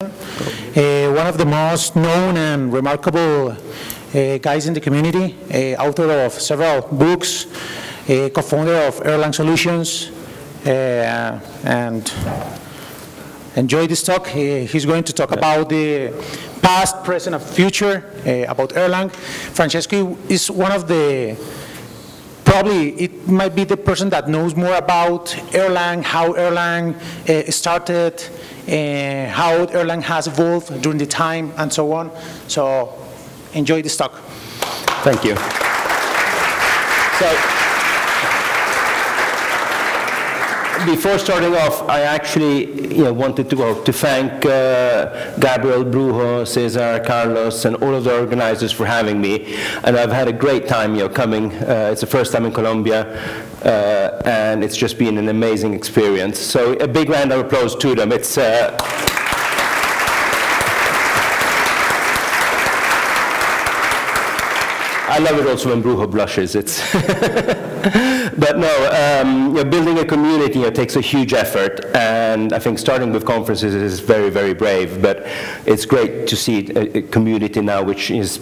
uh, one of the most known and remarkable uh, guys in the community, uh, author of several books, uh, co-founder of Erlang Solutions, uh, and enjoy this talk. He- He's going to talk about the past, present, and future uh, about Erlang. Francesco is one of the, probably, it might be the person that knows more about Erlang, how Erlang uh, started, uh, how Erlang has evolved during the time, and so on. So enjoy this talk. Thank you. So, before starting off, I actually you know, wanted to, to thank uh, Gabriel, Brujo, Cesar, Carlos, and all of the organizers for having me. And I've had a great time you know, coming. Uh, it's the first time in Colombia, uh, and it's just been an amazing experience. So a big round of applause to them. It's, I love it also when Brujo blushes. It's but no, um, you know, building a community know, takes a huge effort, and I think starting with conferences is very, very brave. But it's great to see a, community now which is,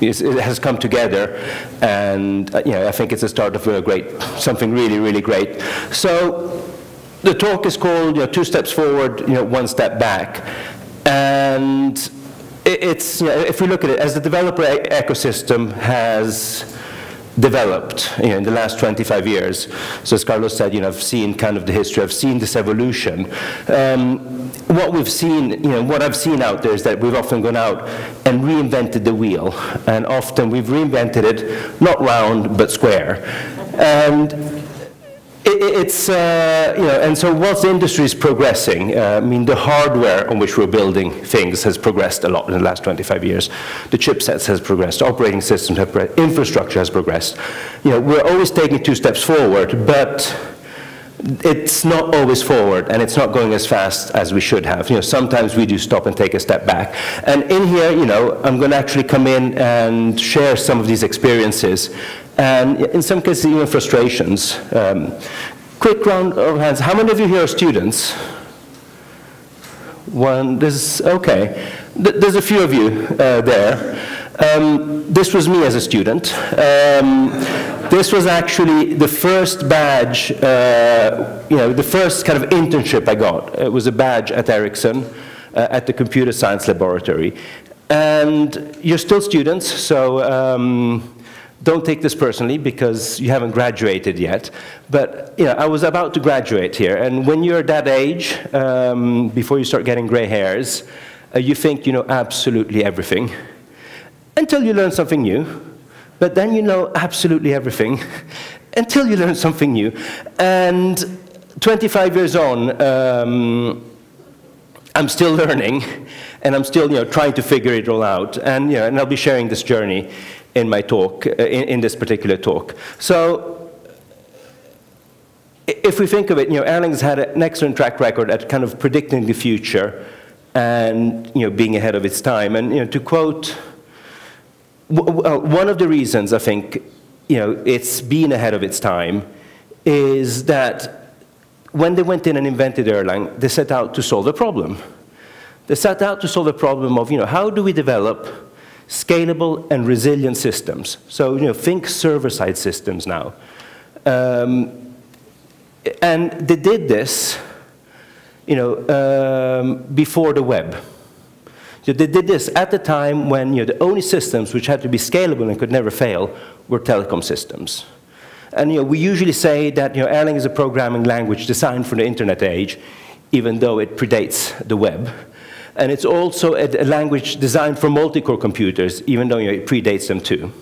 is it has come together, and uh, you know, I think it's a start of a great something really, really great. So the talk is called you know, Two Steps Forward, you know, One Step Back, and it- it's, you know, if we look at it, as the developer ecosystem has developed you know, in the last 25 years, so as Carlos said, you know, I've seen kind of the history, I've seen this evolution. Um, what we've seen, you know, what I've seen out there is that we've often gone out and reinvented the wheel, and often we've reinvented it not round but square. And It's, uh, you know, and so whilst the industry is progressing, uh, I mean, the hardware on which we're building things has progressed a lot in the last 25 years. The chipsets has progressed, operating systems have progressed, infrastructure has progressed. You know, we're always taking two steps forward, but it's not always forward, and it's not going as fast as we should have. You know, sometimes we do stop and take a step back. And in here, you know, I'm going to actually come in and share some of these experiences, and in some cases, even frustrations. Um, quick round of hands. How many of you here are students? One, there's, okay. Th- There's a few of you uh, there. Um, This was me as a student. Um, This was actually the first badge, uh, you know, the first kind of internship I got. It was a badge at Ericsson, uh, at the computer science laboratory. And you're still students, so um, don't take this personally because you haven't graduated yet. But you know, I was about to graduate here, and when you're that age, um, before you start getting gray hairs, uh, you think you know absolutely everything until you learn something new. But then you know absolutely everything until you learn something new. And 25 years on, um, I'm still learning, and I'm still, you know, trying to figure it all out. And, you know, and I'll be sharing this journey in my talk, uh, in, in this particular talk. So, if we think of it, you know, Erlang's had an excellent track record at kind of predicting the future and, you know, being ahead of its time. And, you know, to quote uh, one of the reasons I think you know it's been ahead of its time is that when they went in and invented Erlang, they set out to solve a problem. They set out to solve the problem of you know how do we develop scalable and resilient systems. So you know think server-side systems now, um, and they did this you know um, before the web. So they did this at the time when you know, the only systems which had to be scalable and could never fail were telecom systems. And you know, we usually say that you know, Erlang is a programming language designed for the internet age, even though it predates the web. And it's also a, language designed for multi-core computers, even though it predates them too.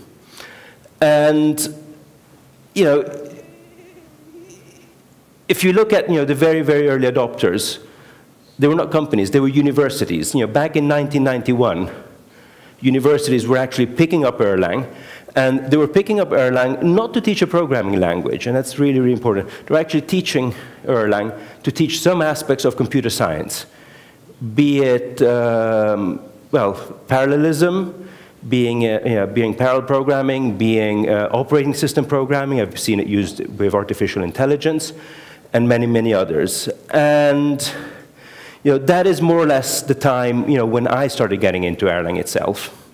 And you know, if you look at you know, the very, very early adopters, they were not companies, they were universities. You know, back in 1991, universities were actually picking up Erlang, and they were picking up Erlang not to teach a programming language, and that's really, really important. They were actually teaching Erlang to teach some aspects of computer science, be it, um, well, parallelism, being, uh, being parallel programming, being uh, operating system programming. I've seen it used with artificial intelligence, and many, many others. And you know, that is more or less the time, you know, when I started getting into Erlang itself.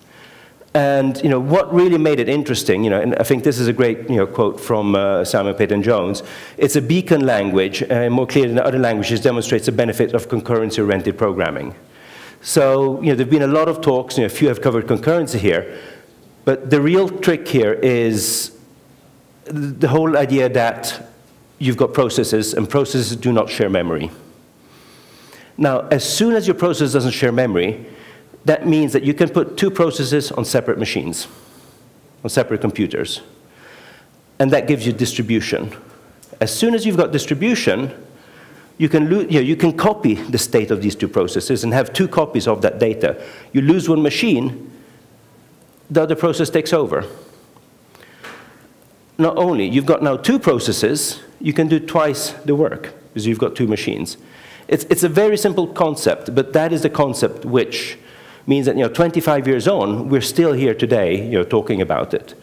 And you know, what really made it interesting, you know, and I think this is a great you know, quote from uh, Simon Peyton Jones, it's a beacon language, and uh, more clear than other languages, demonstrates the benefit of concurrency-oriented programming. So you know, there have been a lot of talks, you know, a few have covered concurrency here, but the real trick here is the whole idea that you've got processes, and processes do not share memory. Now, as soon as your process doesn't share memory, that means that you can put two processes on separate machines, on separate computers. And that gives you distribution. As soon as you've got distribution, you can, you, know, you can copy the state of these two processes and have two copies of that data. You lose one machine, the other process takes over. Not only, you've got now two processes, you can do twice the work because you've got two machines. It's, it's a very simple concept, but that is the concept which means that you know, 25 years on, we're still here today you know, talking about it.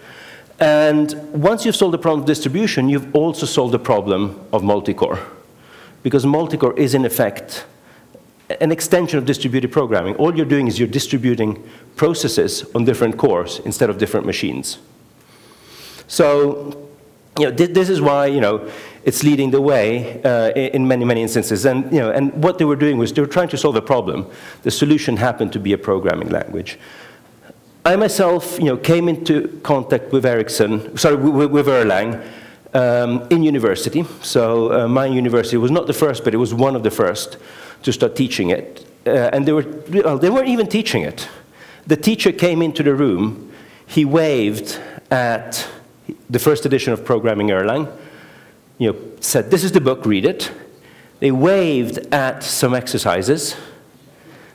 And once you've solved the problem of distribution, you've also solved the problem of multicore. Because multicore is, in effect, an extension of distributed programming. All you're doing is you're distributing processes on different cores instead of different machines. So you know, th this is why you know, it's leading the way uh, in many, many instances. And, you know, and what they were doing was they were trying to solve a problem. The solution happened to be a programming language. I myself you know, came into contact with Ericsson, sorry, with, with Erlang um, in university. So uh, my university was not the first, but it was one of the first to start teaching it. Uh, and they, were, well, they weren't even teaching it. The teacher came into the room, he waved at the first edition of Programming Erlang, you know, said, this is the book, read it. They waved at some exercises,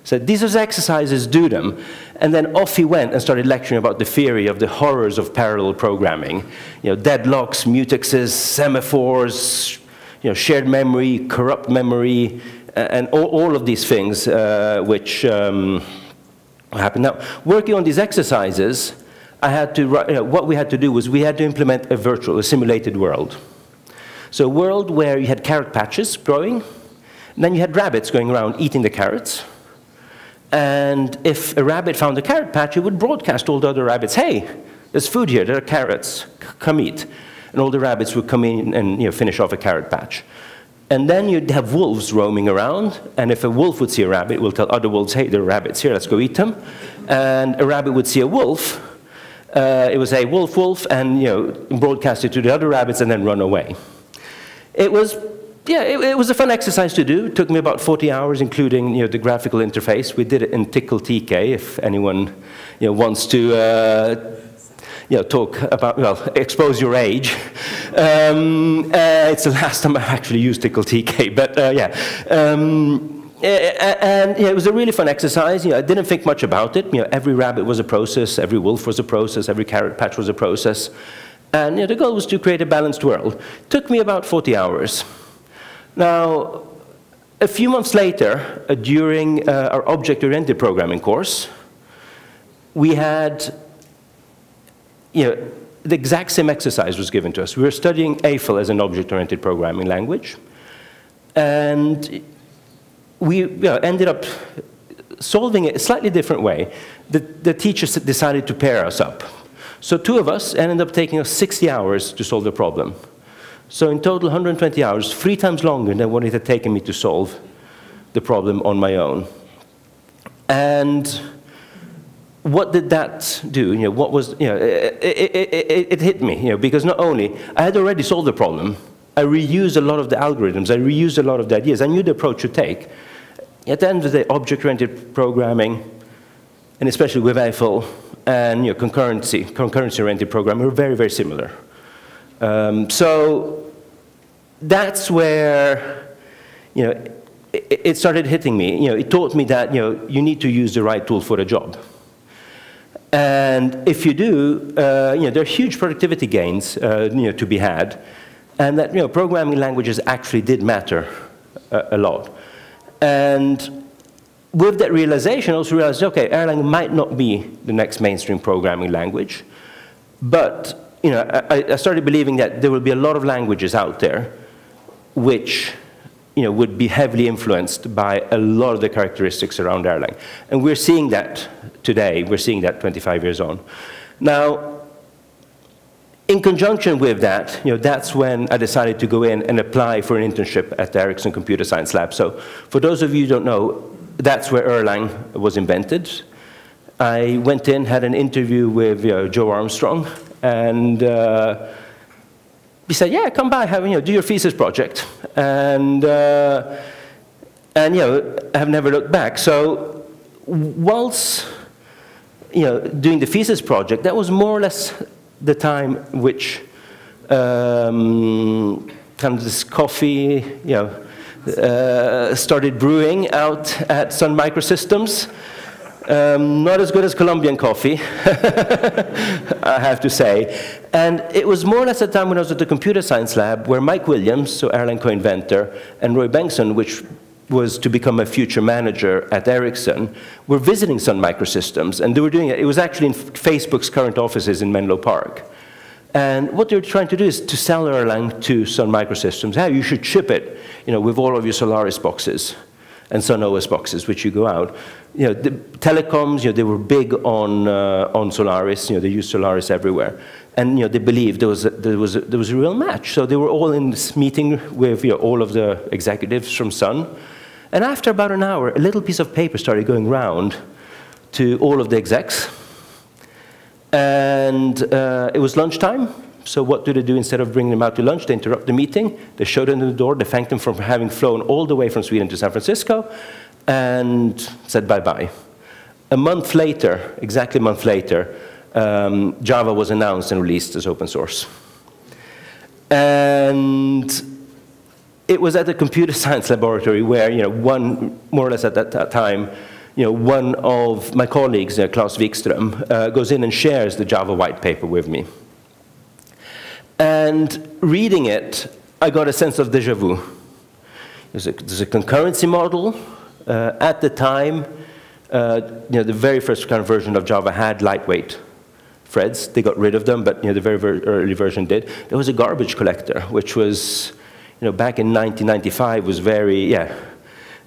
said, these are exercises, do them. And then off he went and started lecturing about the theory of the horrors of parallel programming. You know, deadlocks, mutexes, semaphores, you know, shared memory, corrupt memory, and all, all of these things uh, which um, happen. Now, working on these exercises, I had to, you know, what we had to do was we had to implement a virtual, a simulated world. So a world where you had carrot patches growing, and then you had rabbits going around eating the carrots. And if a rabbit found a carrot patch, it would broadcast all the other rabbits, hey, there's food here, there are carrots, come eat. And all the rabbits would come in and you know, finish off a carrot patch. And then you'd have wolves roaming around, and if a wolf would see a rabbit, it will tell other wolves, hey, there are rabbits here, let's go eat them. And a rabbit would see a wolf, uh, it would say, wolf, wolf, and you know, broadcast it to the other rabbits and then run away. It was, yeah, it, it, was a fun exercise to do. It took me about 40 hours, including you know, the graphical interface. We did it in Tcl/Tk, if anyone you know, wants to uh, you know, talk about, well, expose your age. Um, uh, it's the last time I've actually used Tcl/Tk, but uh, yeah. Um, and yeah, it was a really fun exercise. You know, I didn't think much about it. You know, every rabbit was a process, every wolf was a process, every carrot patch was a process. And you know, the goal was to create a balanced world. It took me about 40 hours. Now, a few months later, uh, during uh, our object-oriented programming course, we had, you know, the exact same exercise was given to us. We were studying Eiffel as an object-oriented programming language. And we you know, ended up solving it a slightly different way. The, the teachers decided to pair us up. So two of us ended up taking us 60 hours to solve the problem. So in total, 120 hours, three times longer than what it had taken me to solve the problem on my own. And what did that do? You know, what was, you know, it, it, it, it, hit me, you know, because not only, I had already solved the problem, I reused a lot of the algorithms, I reused a lot of the ideas, I knew the approach to take. At the end of the day, object-oriented programming, and especially with Eiffel, and you know, concurrency, concurrency-oriented program are very, very similar. Um, so that's where you know, it, it, started hitting me. You know, it taught me that you, know, you need to use the right tool for the job. And if you do, uh, you know, there are huge productivity gains uh, you know, to be had. And that you know, programming languages actually did matter a, a lot. And with that realization, I also realized, okay, Erlang might not be the next mainstream programming language, but you know, I, I, started believing that there will be a lot of languages out there which you know, would be heavily influenced by a lot of the characteristics around Erlang. And we're seeing that today. We're seeing that 25 years on. Now, in conjunction with that, you know, that's when I decided to go in and apply for an internship at the Ericsson Computer Science Lab. So for those of you who don't know, that's where Erlang was invented. I went in, had an interview with you know, Joe Armstrong, and uh, he said, yeah, come by, have, you know, do your thesis project. And, uh, and you know, I have never looked back. So whilst you know, doing the thesis project, that was more or less the time which um, kind of this coffee, you know, uh, started brewing out at Sun Microsystems. Um, not as good as Colombian coffee, I have to say. And it was more or less at the time when I was at the computer science lab where Mike Williams, so Erlang co-inventor, and Roy Bengtson, which was to become a future manager at Ericsson, were visiting Sun Microsystems. And they were doing it, it was actually in Facebook's current offices in Menlo Park. And what they were trying to do is to sell Erlang to Sun Microsystems. Hey, you should ship it, you know, with all of your Solaris boxes and Sun OS boxes, which you go out. You know, the telecoms, you know, they were big on, uh, on Solaris, you know, they used Solaris everywhere. And, you know, they believed there was, a, there, was a, there was a real match. So they were all in this meeting with, you know, all of the executives from Sun. And after about an hour, a little piece of paper started going round to all of the execs. And uh, it was lunchtime. So what do they do instead of bringing them out to lunch? They interrupt the meeting. They show them the door. They thank them for having flown all the way from Sweden to San Francisco and said bye-bye. A month later, exactly a month later, um, Java was announced and released as open source. And it was at the computer science laboratory where, you know, one, more or less at that time, you know, one of my colleagues, uh, Claes Wikström, uh, goes in and shares the Java white paper with me. And reading it, I got a sense of deja vu. There's a, there's a concurrency model. Uh, at the time, uh, you know, the very first kind of version of Java had lightweight threads. They got rid of them, but you know, the very, very early version did. There was a garbage collector, which was, you know, back in 1995 was very, yeah,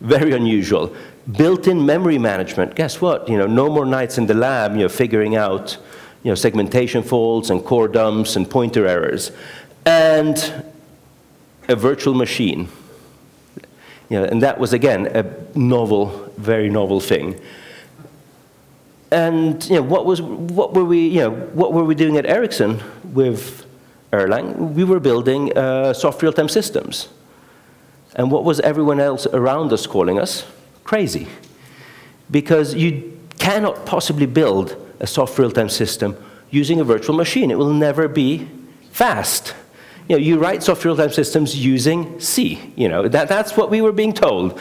very unusual. Built-in memory management, guess what? You know, no more nights in the lab, you know, figuring out, you know, segmentation faults and core dumps and pointer errors. And a virtual machine. You know, and that was, again, a novel, very novel thing. And you know, what, was, what, were we, you know, what were we doing at Ericsson with Erlang? We were building uh, soft real-time systems. And what was everyone else around us calling us? Crazy. Because you cannot possibly build a soft real-time system using a virtual machine. It will never be fast. You know, you write soft real-time systems using C. You know, that, that's what we were being told.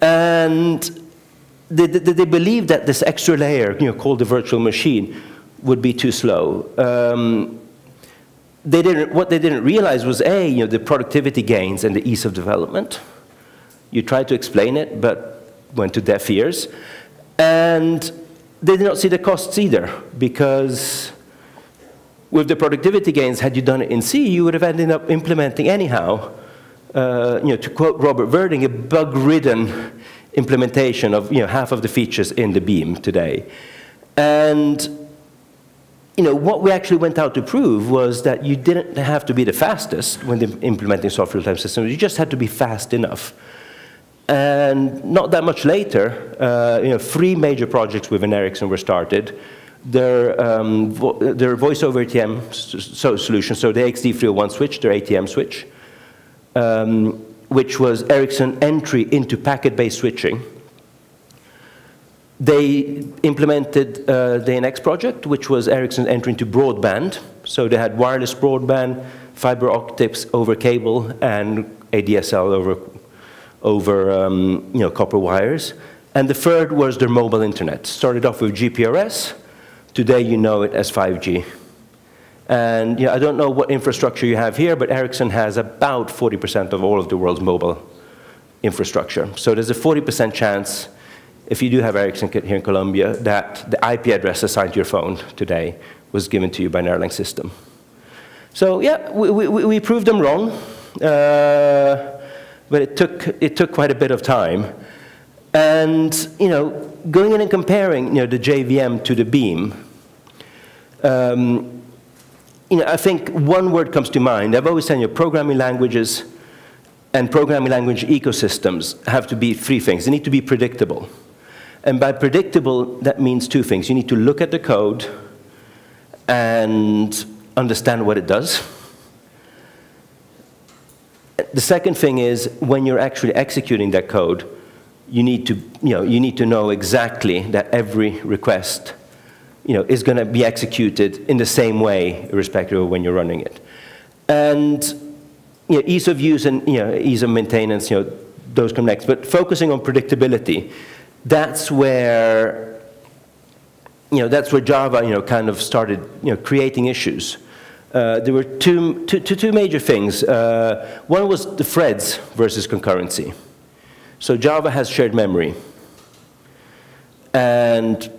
And they, they, they believed that this extra layer, you know, called the virtual machine, would be too slow. Um, they didn't, what they didn't realize was, A, you know, the productivity gains and the ease of development. You try to explain it, but went to deaf ears. And they did not see the costs either, because with the productivity gains, had you done it in C, you would have ended up implementing anyhow, uh, you know, to quote Robert Virding, a bug-ridden implementation of you know, half of the features in the beam today. And you know, what we actually went out to prove was that you didn't have to be the fastest when implementing software real-time systems. You just had to be fast enough. And not that much later, uh, you know, three major projects within Ericsson were started. Their, um, vo their voice over ATM so solution, so the XD301 switch, their ATM switch, um, which was Ericsson entry into packet-based switching. They implemented uh, the NX project, which was Ericsson's entry into broadband. So they had wireless broadband, fiber optics over cable, and ADSL over, over um, you know, copper wires. And the third was their mobile internet. Started off with GPRS. Today you know it as 5G. And you know, I don't know what infrastructure you have here, but Ericsson has about 40% of all of the world's mobile infrastructure. So there's a 40% chance, if you do have Ericsson here in Colombia, that the IP address assigned to your phone today was given to you by an system. So yeah, we, we, we proved them wrong. Uh, but it took, it took quite a bit of time. And, you know, going in and comparing, you know, the JVM to the Beam, um, you know, I think one word comes to mind. I've always said, you know, programming languages and programming language ecosystems have to be three things. They need to be predictable. And by predictable, that means two things. You need to look at the code and understand what it does. The second thing is when you're actually executing that code, you need to, you know, you need to know exactly that every request you know, is going to be executed in the same way, irrespective of when you're running it. And you know, ease of use and you know, ease of maintenance, you know, those come next. But focusing on predictability, that's where, you know, that's where Java, you know, kind of started, you know, creating issues. Uh, there were two, two, two major things. Uh, one was the threads versus concurrency. So Java has shared memory. And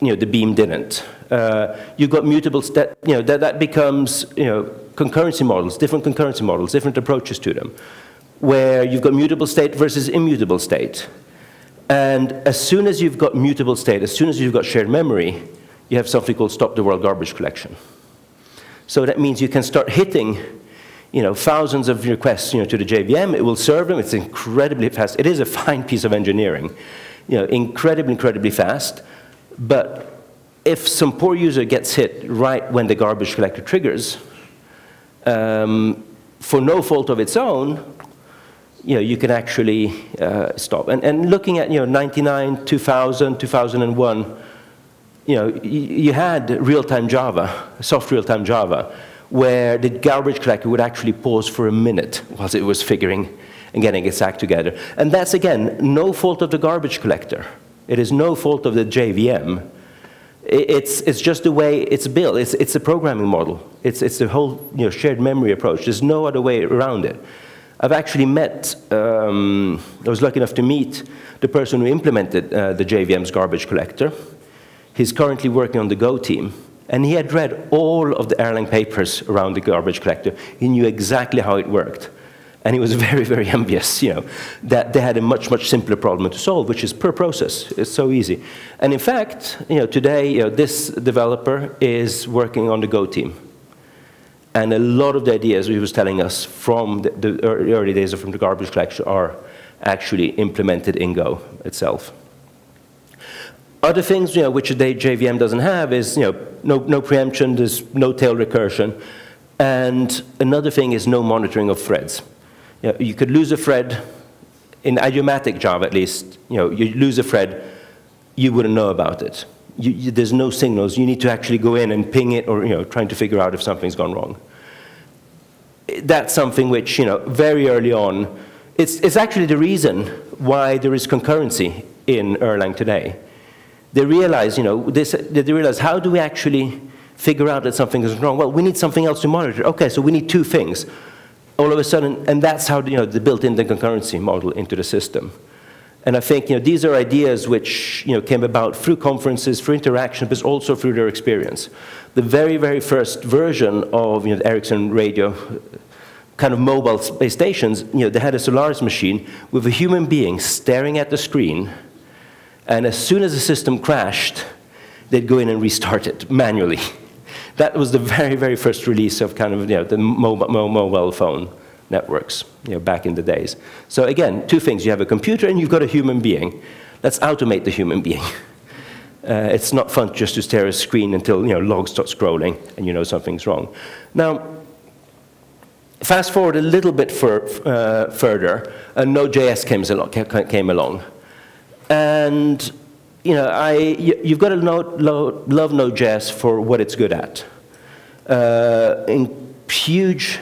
you know, the beam didn't. Uh, you've got mutable, that, you know, that, that becomes, you know, concurrency models, different concurrency models, different approaches to them, where you've got mutable state versus immutable state. And as soon as you've got mutable state, as soon as you've got shared memory, you have something called stop the world garbage collection. So that means you can start hitting you know, thousands of requests you know, to the JVM. It will serve them. It's incredibly fast. It is a fine piece of engineering. You know, incredibly, incredibly fast. But if some poor user gets hit right when the garbage collector triggers, um, for no fault of its own, you know, you can actually uh, stop. And, and looking at, you know, 99, 2000, 2001, you know, you had real-time Java, soft real-time Java, where the garbage collector would actually pause for a minute whilst it was figuring and getting its act together. And that's, again, no fault of the garbage collector. It is no fault of the JVM. It's, it's just the way it's built. It's, it's a programming model. It's, it's the whole you know, shared memory approach. There's no other way around it. I've actually met, um, I was lucky enough to meet the person who implemented uh, the JVM's garbage collector. He's currently working on the Go team. And he had read all of the Erlang papers around the garbage collector. He knew exactly how it worked. And he was very, very envious, you know, that they had a much, much simpler problem to solve, which is per process. It's so easy. And in fact, you know, today, you know, this developer is working on the Go team. And a lot of the ideas he was telling us from the, the early days of from the garbage collection are actually implemented in Go itself. Other things, you know, which the JVM doesn't have is, you know, no, no preemption, there's no tail recursion. And another thing is no monitoring of threads. You, know, you could lose a thread, in idiomatic Java at least, you know, you lose a thread, you wouldn't know about it. You, you, there's no signals. You need to actually go in and ping it or, you know, trying to figure out if something's gone wrong. That's something which, you know, very early on, it's, it's actually the reason why there is concurrency in Erlang today. They realize, you know, this, they realize how do we actually figure out that something is wrong? Well, we need something else to monitor. Okay, so we need two things all of a sudden, and that's how you know, they built in the concurrency model into the system. And I think you know, these are ideas which you know, came about through conferences, through interaction, but also through their experience. The very, very first version of you know, the Ericsson radio kind of mobile base stations, you know, they had a Solaris machine with a human being staring at the screen, and as soon as the system crashed, they'd go in and restart it manually. That was the very, very first release of kind of you know, the mobile, mobile phone networks you know, back in the days. So again, two things. You have a computer and you've got a human being. Let's automate the human being. Uh, it's not fun just to stare at a screen until you know, logs start scrolling and you know something's wrong. Now, fast forward a little bit for, uh, further, and Node.js came, came along. And you know, I, you've got to love Node.js for what it's good at. Uh, in huge,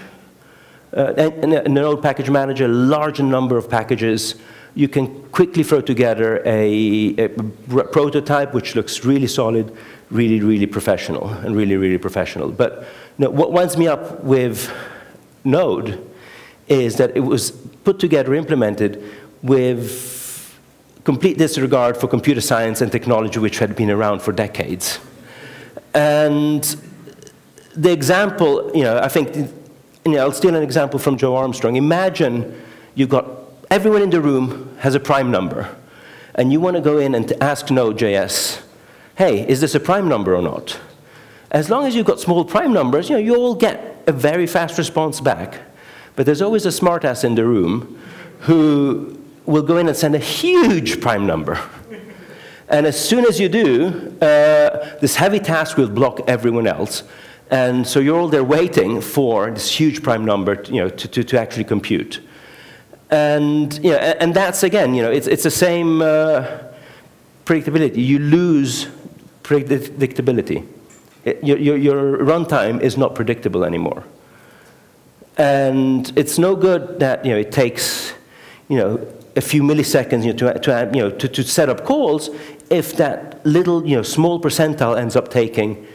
uh, in, in Node package manager, a large number of packages, you can quickly throw together a, a prototype which looks really solid, really, really professional, and really, really professional. But you know, what winds me up with Node is that it was put together, implemented with complete disregard for computer science and technology which had been around for decades. And the example, you know, I think, you know, I'll steal an example from Joe Armstrong. Imagine you've got everyone in the room has a prime number, and you want to go in and ask Node.js, hey, is this a prime number or not? As long as you've got small prime numbers, you know, you all get a very fast response back. But there's always a smartass in the room who will go in and send a huge prime number. And as soon as you do, uh, this heavy task will block everyone else. And so you're all there waiting for this huge prime number to, you know, to, to, to actually compute. And, you know, and that's, again, you know, it's, it's the same uh, predictability. You lose predictability. It, your, your, your runtime is not predictable anymore. And it's no good that you know, it takes you know, a few milliseconds you know, to, uh, to, uh, you know, to, to set up calls if that little you know, small percentile ends up taking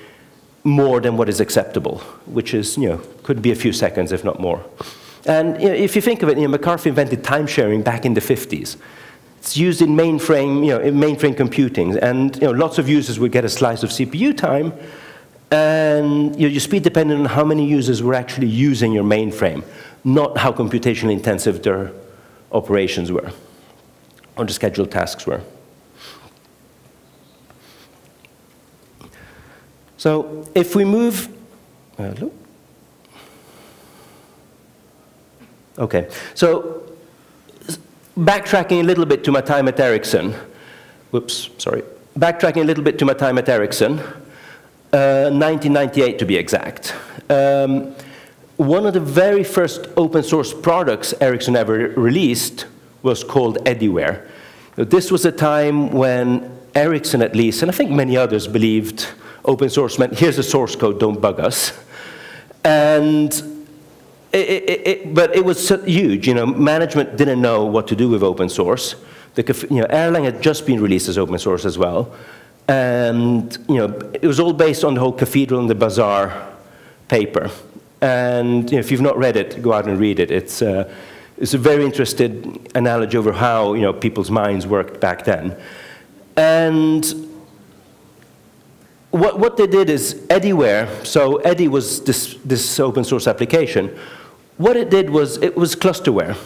more than what is acceptable, which is, you know, could be a few seconds, if not more. And you know, if you think of it, you know, McCarthy invented time sharing back in the 50s. It's used in mainframe, you know, in mainframe computing, and you know, lots of users would get a slice of CPU time, and you know, your speed depended on how many users were actually using your mainframe, not how computationally intensive their operations were, or the scheduled tasks were. So if we move, hello? Okay, so backtracking a little bit to my time at Ericsson, whoops, sorry, backtracking a little bit to my time at Ericsson, uh, 1998 to be exact. Um, one of the very first open source products Ericsson ever released was called Eddieware. This was a time when Ericsson, at least, and I think many others, believed open source meant here's the source code, don't bug us. And it, it, it, but it was huge. You know, management didn't know what to do with open source. The, you know, Erlang had just been released as open source as well. And you know, it was all based on the whole Cathedral and the Bazaar paper. And you know, if you've not read it, go out and read it. It's, uh, it's a very interesting analogy over how you know, people's minds worked back then. And what, what they did is Eddieware, so Eddie was this, this open source application. What it did was it was clusterware.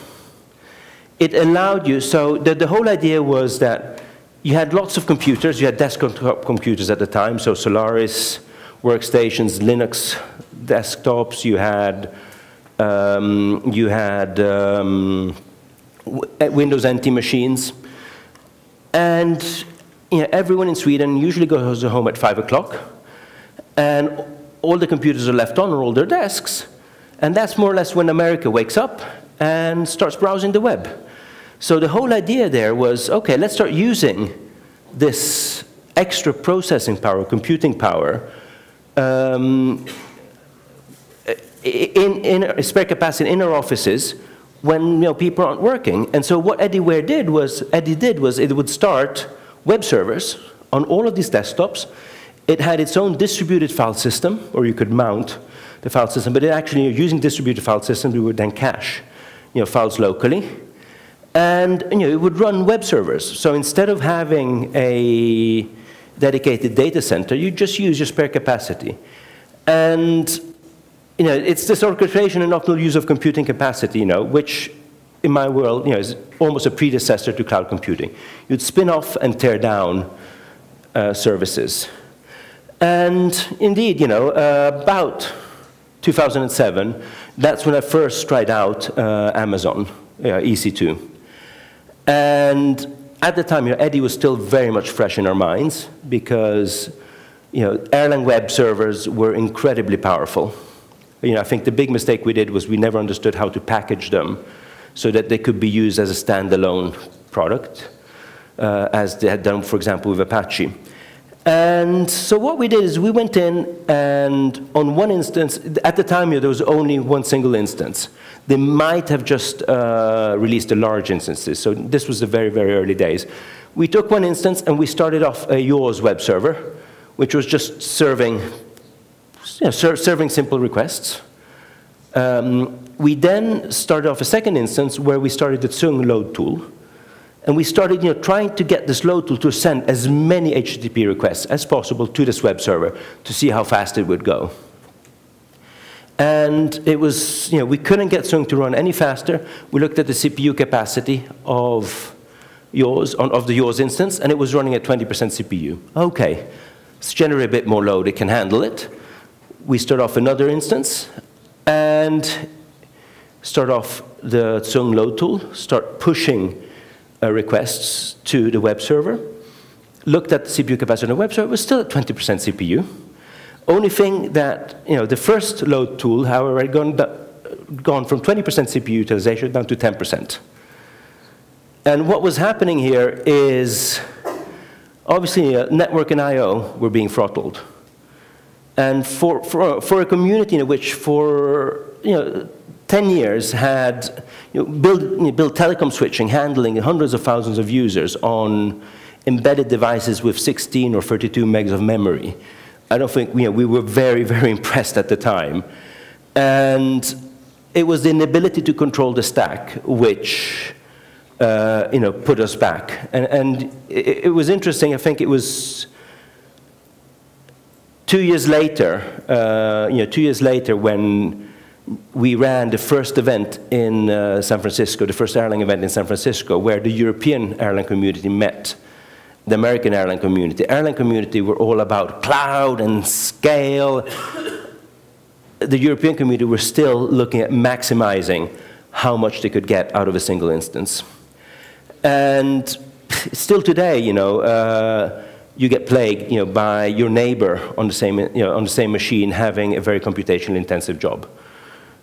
It allowed you, so the, the whole idea was that you had lots of computers. You had desktop computers at the time, so Solaris workstations, Linux desktops. You had um, you had um, Windows NT machines, and you know, everyone in Sweden usually goes home at five o'clock, and all the computers are left on, or all their desks, and that's more or less when America wakes up and starts browsing the web. So the whole idea there was, okay, let's start using this extra processing power, computing power, um, in, in spare capacity in our offices when you know, people aren't working. And so what Eddie Eddieware did was, Eddie did was it would start web servers on all of these desktops. It had its own distributed file system, or you could mount the file system, but it actually, using distributed file systems, we would then cache you know, files locally. And you know, it would run web servers. So instead of having a dedicated data center, you just use your spare capacity. And you know, it's this orchestration and optimal use of computing capacity, you know, which in my world you know, is almost a predecessor to cloud computing. You'd spin off and tear down uh, services. And indeed, you know, uh, about 2007, that's when I first tried out uh, Amazon uh, EC2. And at the time, you know, Eddy was still very much fresh in our minds because you know, Erlang web servers were incredibly powerful. You know, I think the big mistake we did was we never understood how to package them so that they could be used as a standalone product, uh, as they had done, for example, with Apache. And so what we did is we went in and on one instance, at the time there was only one single instance. They might have just uh, released the large instances. So this was the very, very early days. We took one instance and we started off a Yaws web server, which was just serving, ser serving simple requests. Um, we then started off a second instance where we started the Tsung load tool. And we started you know, trying to get this load tool to send as many HTTP requests as possible to this web server to see how fast it would go. And it was, you know, we couldn't get Tsung to run any faster. We looked at the CPU capacity of Yaws, on, of the Yaws instance, and it was running at 20% CPU. Okay, let's generate a bit more load, it can handle it. We start off another instance, and start off the Tsung load tool, start pushing uh, requests to the web server. Looked at the CPU capacity on the web server, it was still at 20% CPU. Only thing that, you know, the first load tool, however, had gone, gone from 20% CPU utilization down to 10%. And what was happening here is, obviously, uh, network and I.O. were being throttled. And for, for, for a community in which for, you know, 10 years had you know, built, you know, built telecom switching, handling hundreds of thousands of users on embedded devices with 16 or 32 megs of memory. I don't think, you know, we were very, very impressed at the time. And it was the inability to control the stack which, uh, you know, put us back. And, and it, it, was interesting, I think it was two years later, uh, you know, two years later when we ran the first event in uh, San Francisco, the first Erlang event in San Francisco, where the European Erlang community met the American Erlang community. Erlang community were all about cloud and scale. The European community were still looking at maximizing how much they could get out of a single instance. And still today, you know, uh, you get plagued, you know, by your neighbor on the same, you know, on the same machine having a very computationally intensive job.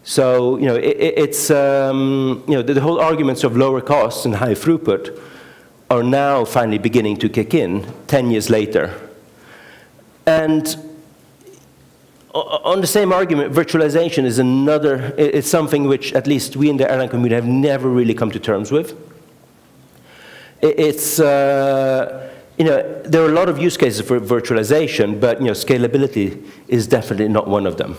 So, you know, it, it's, um, you know, the, the, whole arguments of lower costs and high throughput are now finally beginning to kick in 10 years later. And on the same argument, virtualization is another, it's something which at least we in the Erlang community have never really come to terms with. It's, uh, you know, there are a lot of use cases for virtualization, but, you know, scalability is definitely not one of them.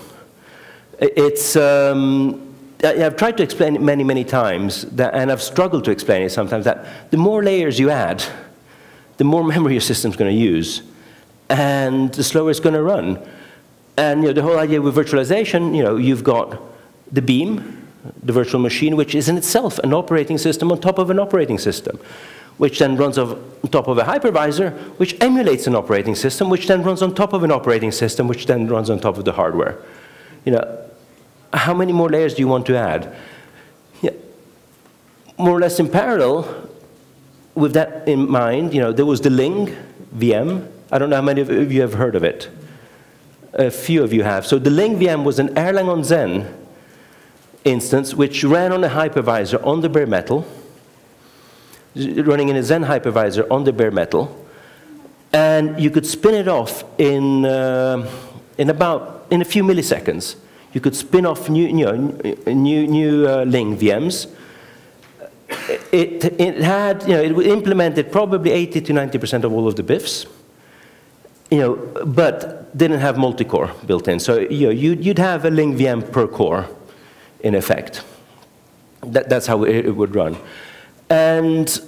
It's, um, I've tried to explain it many, many times, that, and I've struggled to explain it sometimes, that the more layers you add, the more memory your system's going to use, and the slower it's going to run. And you know, the whole idea with virtualization, you know, you've got the beam, the virtual machine, which is in itself an operating system on top of an operating system, which then runs on top of a hypervisor, which emulates an operating system, which then runs on top of an operating system, which then runs on top of the hardware. You know, how many more layers do you want to add? Yeah. More or less in parallel, with that in mind, you know, there was the Ling VM. I don't know how many of you have heard of it. A few of you have. So the Ling VM was an Erlang on Xen instance which ran on a hypervisor on the bare metal, running in a Xen hypervisor on the bare metal, and you could spin it off in, uh, in about in a few milliseconds. You could spin off new, you know, new, new uh, Ling VMs. It, it had, you know, it implemented probably 80 to 90% of all of the BIFs, you know, but didn't have multi-core built in. So, you know, you'd, you'd have a Ling VM per core, in effect. That, that's how it, it would run. And,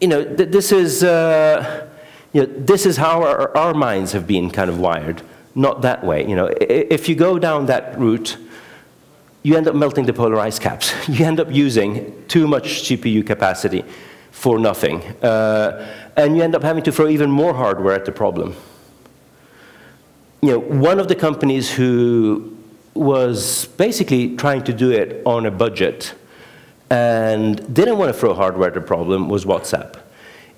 you know, th this is, uh, you know, this is how our, our minds have been kind of wired not that way. You know, if you go down that route, you end up melting the polar ice caps. You end up using too much CPU capacity for nothing. Uh, and you end up having to throw even more hardware at the problem. You know, one of the companies who was basically trying to do it on a budget and didn't want to throw hardware at the problem was WhatsApp.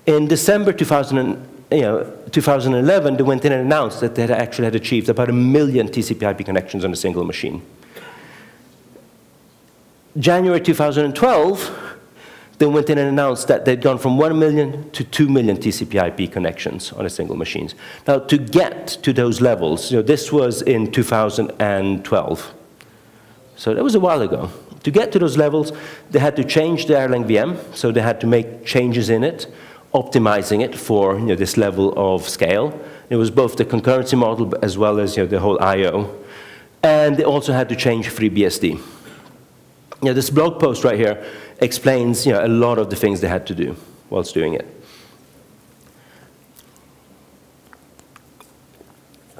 In December 2000 you know, 2011, they went in and announced that they had actually had achieved about a million TCP/IP connections on a single machine. January 2012, they went in and announced that they'd gone from 1 million to 2 million TCP/IP connections on a single machine. Now, to get to those levels, you know, this was in 2012. So that was a while ago. To get to those levels, they had to change the Erlang VM, so they had to make changes in it optimizing it for you know, this level of scale. It was both the concurrency model as well as you know, the whole I.O. And they also had to change FreeBSD. You know, this blog post right here explains you know, a lot of the things they had to do whilst doing it.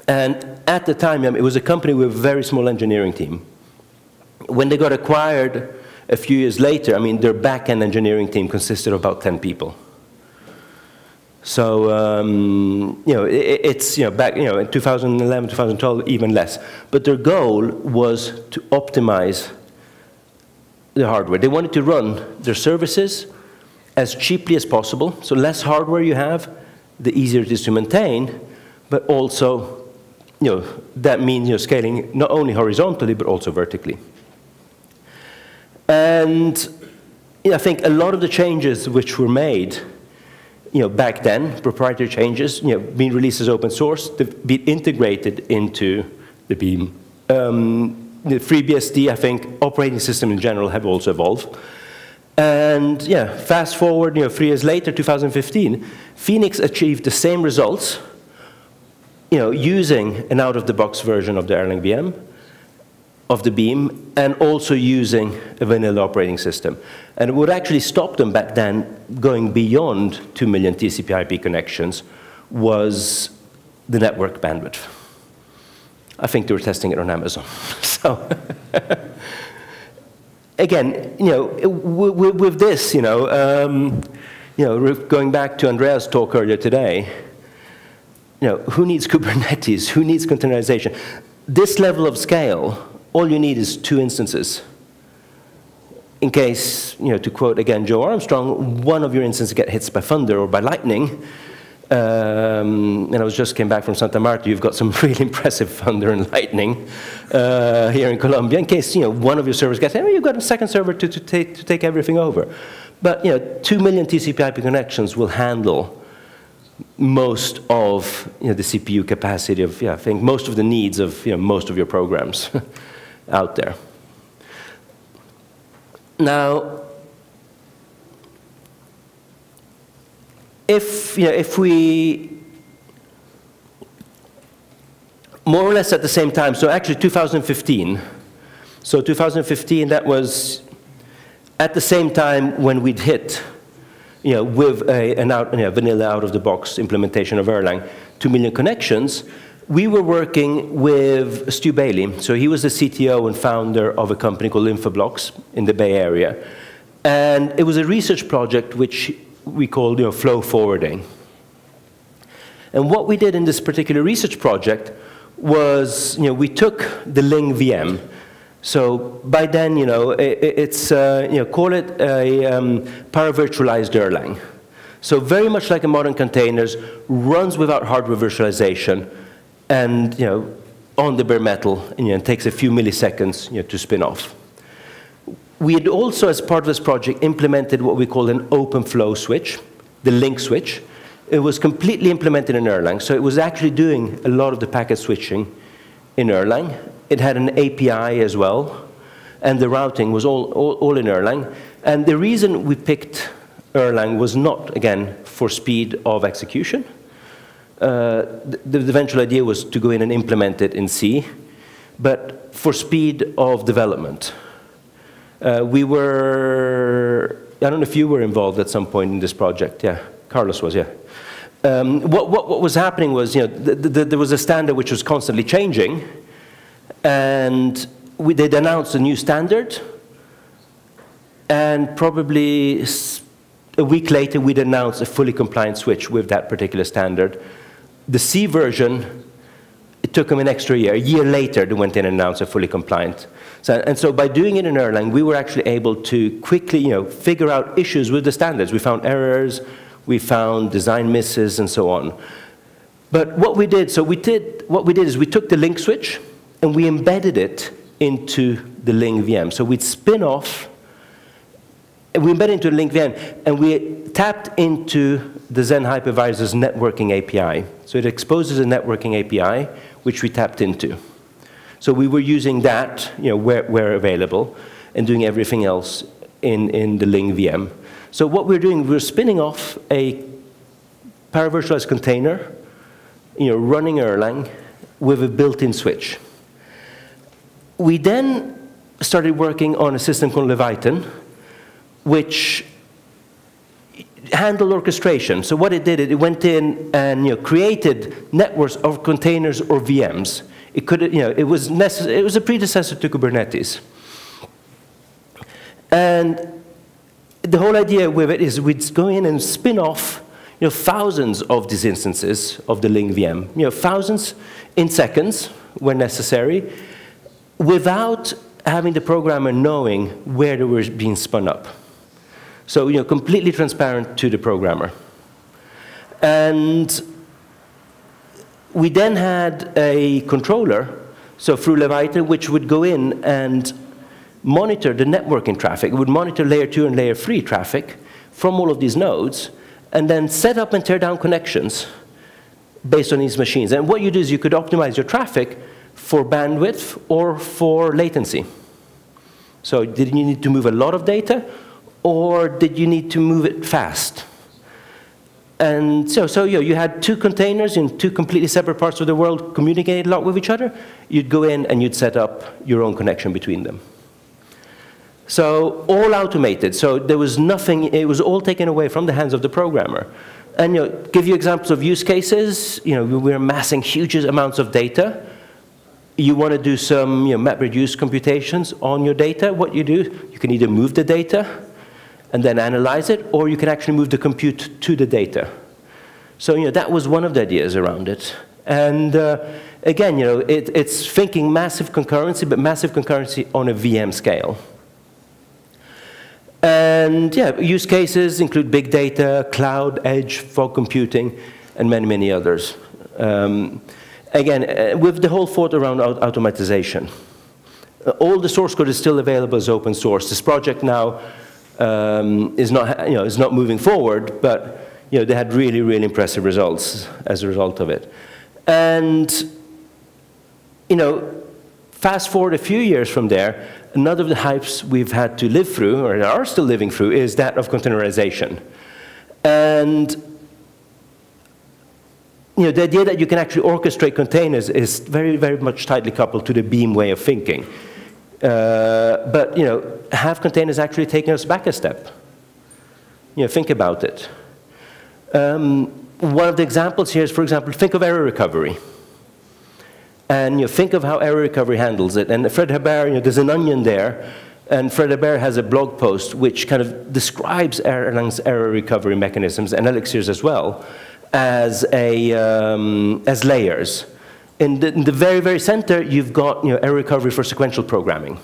And at the time, um, it was a company with a very small engineering team. When they got acquired a few years later, I mean, their back-end engineering team consisted of about 10 people. So, um, you know, it, it's, you know, back, you know, in 2011, 2012, even less. But their goal was to optimize the hardware. They wanted to run their services as cheaply as possible. So less hardware you have, the easier it is to maintain, but also, you know, that means, you're scaling not only horizontally, but also vertically. And I think a lot of the changes which were made you know, back then, proprietary changes, you know, being released as open source, they've been integrated into the Beam. Um, the FreeBSD, I think, operating system in general have also evolved. And yeah, fast forward, you know, three years later, 2015, Phoenix achieved the same results, you know, using an out-of-the-box version of the Erlang VM, of the Beam, and also using a vanilla operating system. And it would actually stop them back then going beyond 2 million TCP IP connections was the network bandwidth. I think they were testing it on Amazon. so again, you know, with, with this, you know, um, you know, going back to Andrea's talk earlier today, you know, who needs Kubernetes? Who needs containerization? This level of scale, all you need is two instances. In case, you know, to quote again Joe Armstrong, one of your instances get hit by thunder or by lightning, um, and I was just came back from Santa Marta. You've got some really impressive thunder and lightning uh, here in Colombia. In case you know one of your servers gets, oh, you've got a second server to, to, take, to take everything over. But you know, two million TCP/IP connections will handle most of you know, the CPU capacity of, yeah, I think most of the needs of you know, most of your programs out there. Now, if, you know, if we, more or less at the same time, so actually 2015, so 2015, that was at the same time when we'd hit, you know, with a, an out, you know, vanilla out-of-the-box implementation of Erlang, 2 million connections, we were working with Stu Bailey. So he was the CTO and founder of a company called Infoblox in the Bay Area. And it was a research project which we called you know, flow forwarding. And what we did in this particular research project was, you know, we took the Ling VM. So by then, you know, it, it's, uh, you know, call it a um, paravirtualized Erlang. So very much like a modern containers, runs without hardware virtualization, and, you know, on the bare metal, and, you know, it takes a few milliseconds, you know, to spin off. We had also, as part of this project, implemented what we call an open flow switch, the LINC switch. It was completely implemented in Erlang, so it was actually doing a lot of the packet switching in Erlang. It had an API as well, and the routing was all, all, all in Erlang. And the reason we picked Erlang was not, again, for speed of execution. Uh, the, the eventual idea was to go in and implement it in C, but for speed of development. Uh, we were, I don't know if you were involved at some point in this project. Yeah, Carlos was, yeah. Um, what, what, what, was happening was, you know, the, the, there was a standard which was constantly changing, and we, they'd announced a new standard, and probably a week later we'd announce a fully compliant switch with that particular standard. The C version, it took them an extra year. A year later, they went in and announced they're fully compliant so, and so by doing it in Erlang, we were actually able to quickly you know, figure out issues with the standards. We found errors, we found design misses, and so on. But what we did, so we did, what we did is we took the LINC switch and we embedded it into the Ling VM. So we'd spin off, and we embedded into the Ling VM, and we tapped into the Xen hypervisor's networking API. So it exposes a networking API, which we tapped into. So we were using that, you know, where, where available, and doing everything else in, in the Ling VM. So what we're doing, we're spinning off a paravirtualized container, you know, running Erlang with a built-in switch. We then started working on a system called Leviathan, which handle orchestration. So what it did, it went in and you know, created networks of containers or VMs. It could, you know, it was it was a predecessor to Kubernetes. And the whole idea with it is we'd go in and spin off you know, thousands of these instances of the Ling VM, you know, thousands in seconds when necessary, without having the programmer knowing where they were being spun up. So, you know, completely transparent to the programmer. And we then had a controller, so through Leviathan, which would go in and monitor the networking traffic. It would monitor layer two and layer three traffic from all of these nodes, and then set up and tear down connections based on these machines. And what you do is you could optimize your traffic for bandwidth or for latency. So did you need to move a lot of data, or did you need to move it fast? And so, so you, know, you had two containers in two completely separate parts of the world communicating a lot with each other. You'd go in and you'd set up your own connection between them. So all automated. So there was nothing, it was all taken away from the hands of the programmer. And you know, give you examples of use cases. You know, we're amassing huge amounts of data. You want to do some you know, map reduce computations on your data. What you do, you can either move the data and then analyze it, or you can actually move the compute to the data. So you know, that was one of the ideas around it. And uh, again, you know, it, it's thinking massive concurrency, but massive concurrency on a VM scale. And yeah, use cases include big data, cloud, edge, fog computing, and many, many others. Um, again, uh, with the whole thought around automatization. Uh, all the source code is still available as open source. This project now um, is, not, you know, is not moving forward, but you know, they had really, really impressive results as a result of it. And you know, fast forward a few years from there, another of the hypes we've had to live through, or are still living through, is that of containerization. And you know, the idea that you can actually orchestrate containers is very, very much tightly coupled to the Beam way of thinking. Uh, but you know, have containers actually taken us back a step? You know, think about it. Um, one of the examples here is, for example, think of error recovery. And you think of how error recovery handles it. And Fred Hebert, you know, there's an onion there, and Fred Hebert has a blog post which kind of describes Erlang's error recovery mechanisms and Elixir's as well as, a, um, as layers. In the, in the, very, very center, you've got you know, error recovery for sequential programming.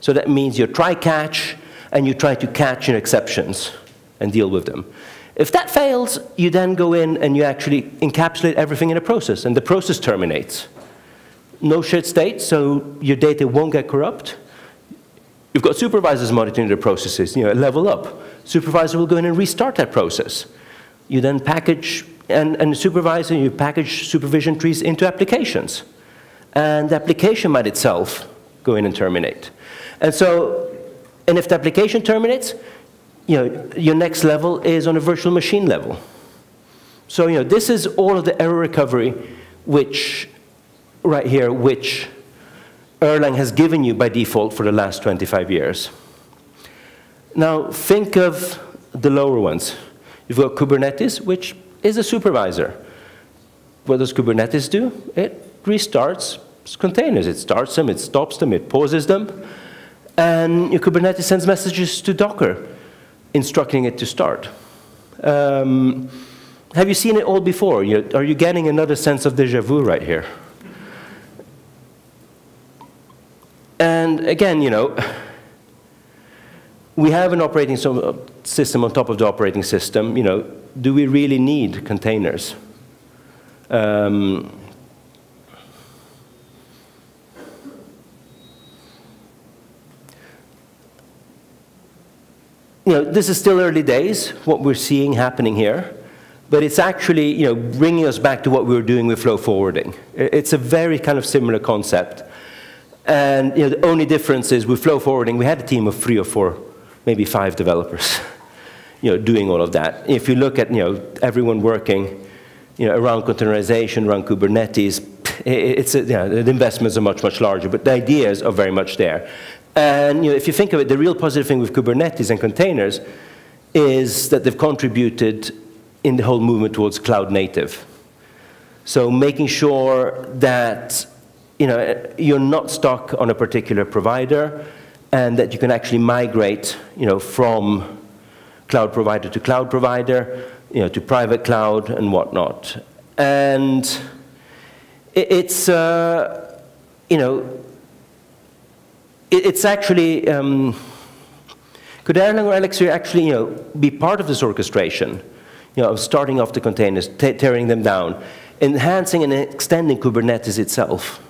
So that means you try catch, and you try to catch in exceptions and deal with them. If that fails, you then go in and you actually encapsulate everything in a process, and the process terminates no shared state, so your data won't get corrupt. You've got supervisors monitoring the processes, you know, level up. Supervisor will go in and restart that process. You then package, and, and the supervisor, you package supervision trees into applications. And the application might itself go in and terminate. And so, and if the application terminates, you know, your next level is on a virtual machine level. So, you know, this is all of the error recovery which right here, which Erlang has given you by default for the last 25 years. Now, think of the lower ones. You've got Kubernetes, which is a supervisor. What does Kubernetes do? It restarts containers. It starts them, it stops them, it pauses them. And your Kubernetes sends messages to Docker, instructing it to start. Um, have you seen it all before? Are you getting another sense of deja vu right here? And again, you know, we have an operating system on top of the operating system. You know, do we really need containers? Um, you know, this is still early days, what we're seeing happening here, but it's actually, you know, bringing us back to what we were doing with flow forwarding. It's a very kind of similar concept. And you know, the only difference is with flow forwarding, we had a team of three or four, maybe five developers, you know, doing all of that. If you look at you know, everyone working you know, around containerization, around Kubernetes, it's you know, the investments are much, much larger, but the ideas are very much there. And you know, if you think of it, the real positive thing with Kubernetes and containers is that they've contributed in the whole movement towards cloud native. So making sure that you know, you're not stuck on a particular provider and that you can actually migrate you know, from cloud provider to cloud provider, you know, to private cloud and whatnot. And it's, uh, you know, it's actually, um, could Erlang or Elixir actually, you know, be part of this orchestration? You know, of starting off the containers, tearing them down, enhancing and extending Kubernetes itself.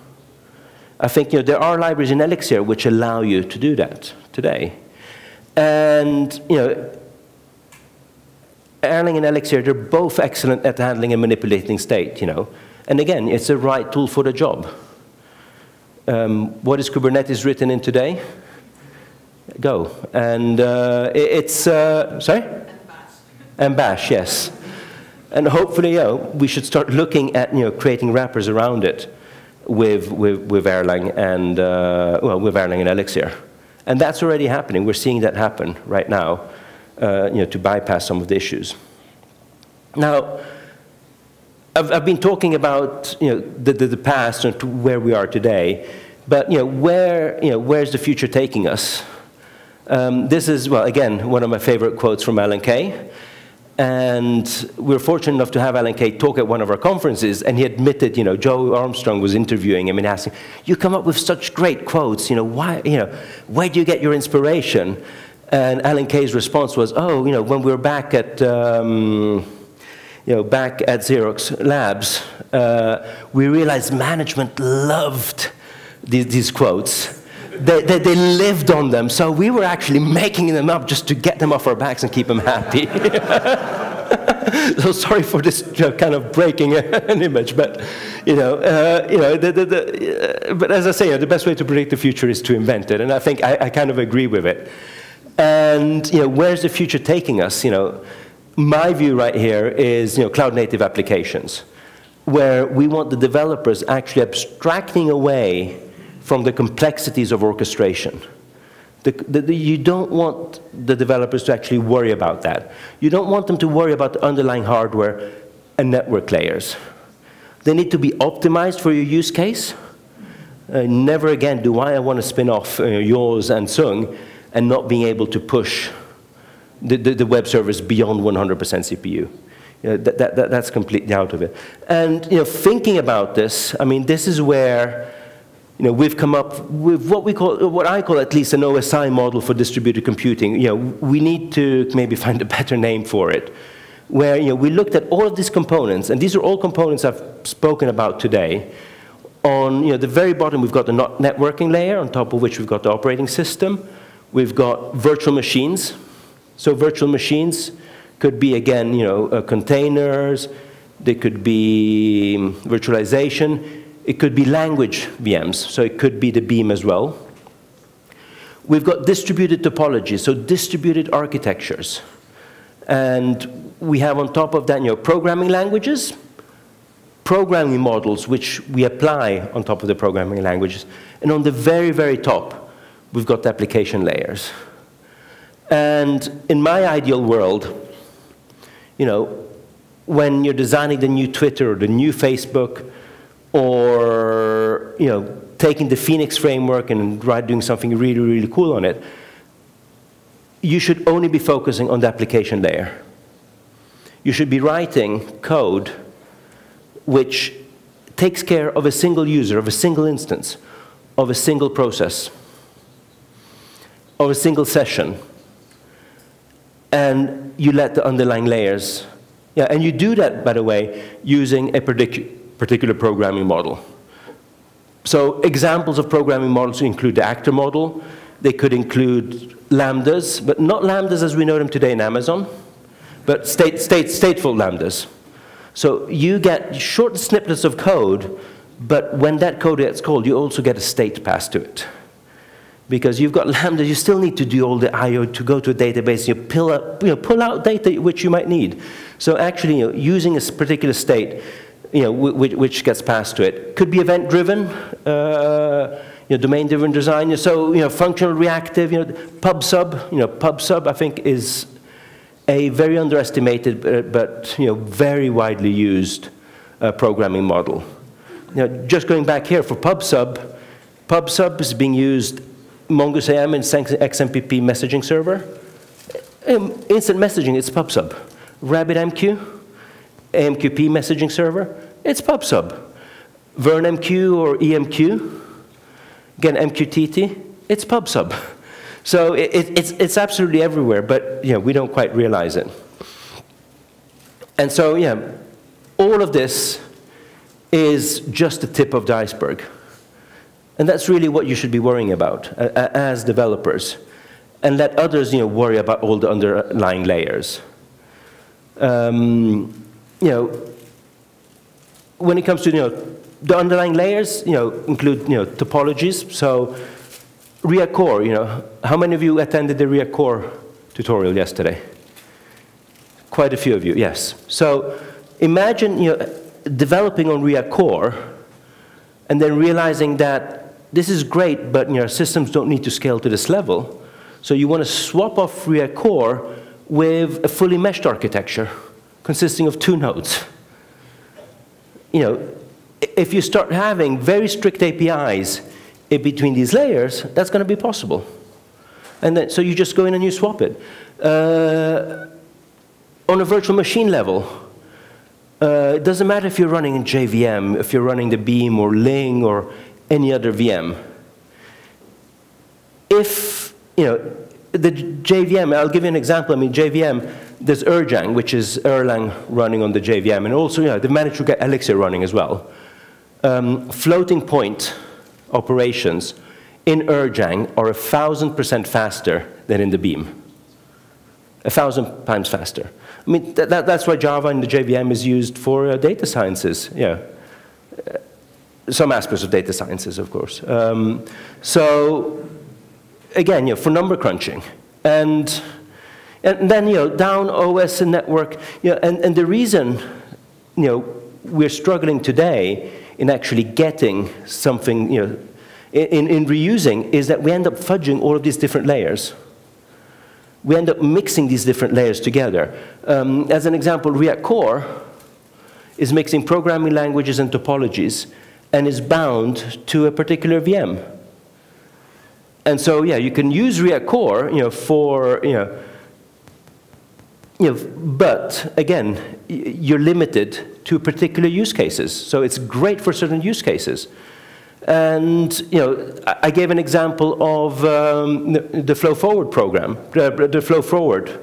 I think, you know, there are libraries in Elixir which allow you to do that today. And, you know, Erlang and Elixir, they're both excellent at handling and manipulating state, you know. And again, it's the right tool for the job. Um, what is Kubernetes written in today? Go. And uh, it's, uh, sorry? And bash, yes. And hopefully, you know, we should start looking at, you know, creating wrappers around it with, with, with Erlang and, uh, well, with Erlang and Elixir. And that's already happening. We're seeing that happen right now uh, you know, to bypass some of the issues. Now, I've, I've been talking about you know, the, the, the past and where we are today, but you know, where, you know, where's the future taking us? Um, this is, well, again, one of my favorite quotes from Alan Kay. And we are fortunate enough to have Alan Kay talk at one of our conferences, and he admitted, you know, Joe Armstrong was interviewing him and asking, "You come up with such great quotes, you know, why, you know, where do you get your inspiration?" And Alan Kay's response was, oh, you know, when we were back at, um, you know, back at Xerox Labs, uh, we realized management loved these, these quotes. They, they, they, lived on them, so we were actually making them up just to get them off our backs and keep them happy. so sorry for this kind of breaking an image, but you know, uh, you know, the, the, the, uh, but as I say, the best way to predict the future is to invent it, and I think I, I kind of agree with it. And you know, where's the future taking us? You know, my view right here is you know, cloud native applications, where we want the developers actually abstracting away from the complexities of orchestration. The, the, you don't want the developers to actually worry about that. You don't want them to worry about the underlying hardware and network layers. They need to be optimized for your use case. Uh, never again do I want to spin off uh, Yaws and Sung and not being able to push the, the, the web service beyond 100% CPU. You know, that, that, that's completely out of it. And you know, thinking about this, I mean, this is where you know, we've come up with what we call, what I call at least an OSI model for distributed computing. You know, we need to maybe find a better name for it, where you know, we looked at all of these components, and these are all components I've spoken about today. On you know, the very bottom, we've got the networking layer, on top of which we've got the operating system. We've got virtual machines. So virtual machines could be, again, you know, uh, containers. They could be um, virtualization. It could be language VMs. So it could be the Beam as well. We've got distributed topologies, so distributed architectures. And we have on top of that, you know, programming languages, programming models, which we apply on top of the programming languages. And on the very, very top, we've got the application layers. And in my ideal world, you know, when you're designing the new Twitter or the new Facebook, or you know, taking the Phoenix framework and doing something really, really cool on it, you should only be focusing on the application layer. You should be writing code which takes care of a single user, of a single instance, of a single process of a single session, and you let the underlying layers. Yeah, and you do that, by the way, using a particular programming model. So examples of programming models include the actor model. They could include lambdas, but not lambdas as we know them today in Amazon, but state, state, stateful lambdas. So you get short snippets of code, but when that code gets called, you also get a state passed to it because you've got lambdas, you still need to do all the I.O. to go to a database, you pull, up, you know, pull out data which you might need. So actually, you know, using a particular state, you know, which, which gets passed to it. Could be event-driven, uh, you know, domain-driven design. So, you know, functional reactive, you know, pub-sub, you know, pub-sub, I think, is a very underestimated uh, but you know, very widely used uh, programming model. You know, just going back here for PubSub, PubSub is being used MongooseIM and XMPP messaging server. Um, instant messaging, it's PubSub. RabbitMQ, AMQP messaging server, it's PubSub. VerneMQ or EMQ, again, MQTT, it's PubSub. So it, it, it's, it's absolutely everywhere, but you know, we don't quite realize it. And so, yeah, all of this is just the tip of the iceberg. And that's really what you should be worrying about uh, as developers. And let others you know, worry about all the underlying layers. Um, you know, when it comes to you know, the underlying layers, you know, include you know, topologies. So Riak Core, you know, how many of you attended the Riak Core tutorial yesterday? Quite a few of you, yes. So imagine you know, developing on Riak Core and then realizing that this is great, but your know, systems don't need to scale to this level. So you want to swap off Riak Core with a fully meshed architecture consisting of two nodes. You know, if you start having very strict APIs between these layers, that's going to be possible. And then, so you just go in and you swap it. Uh, on a virtual machine level, uh, it doesn't matter if you're running in JVM, if you're running the Beam or Ling or any other VM. If, you know, the JVM, I'll give you an example. I mean, JVM, there's Erjang, which is Erlang running on the JVM, and also, know, they've managed to get Elixir running as well. Um, floating point operations in Erjang are a thousand percent faster than in the Beam. A thousand times faster. I mean, that, that, that's why Java in the JVM is used for uh, data sciences, yeah. Uh, some aspects of data sciences, of course. Um, so, again, know, for number crunching. And, and then, you know, down OS and network, you know, and, and the reason, you know, we're struggling today in actually getting something, you know, in, in reusing is that we end up fudging all of these different layers. We end up mixing these different layers together. Um, as an example, Riak Core is mixing programming languages and topologies and is bound to a particular VM. And so, yeah, you can use Riak Core, you know, for, you know, you know, but again, you're limited to particular use cases. So it's great for certain use cases. And you know, I gave an example of um, the, Flow Forward program, the Flow Forward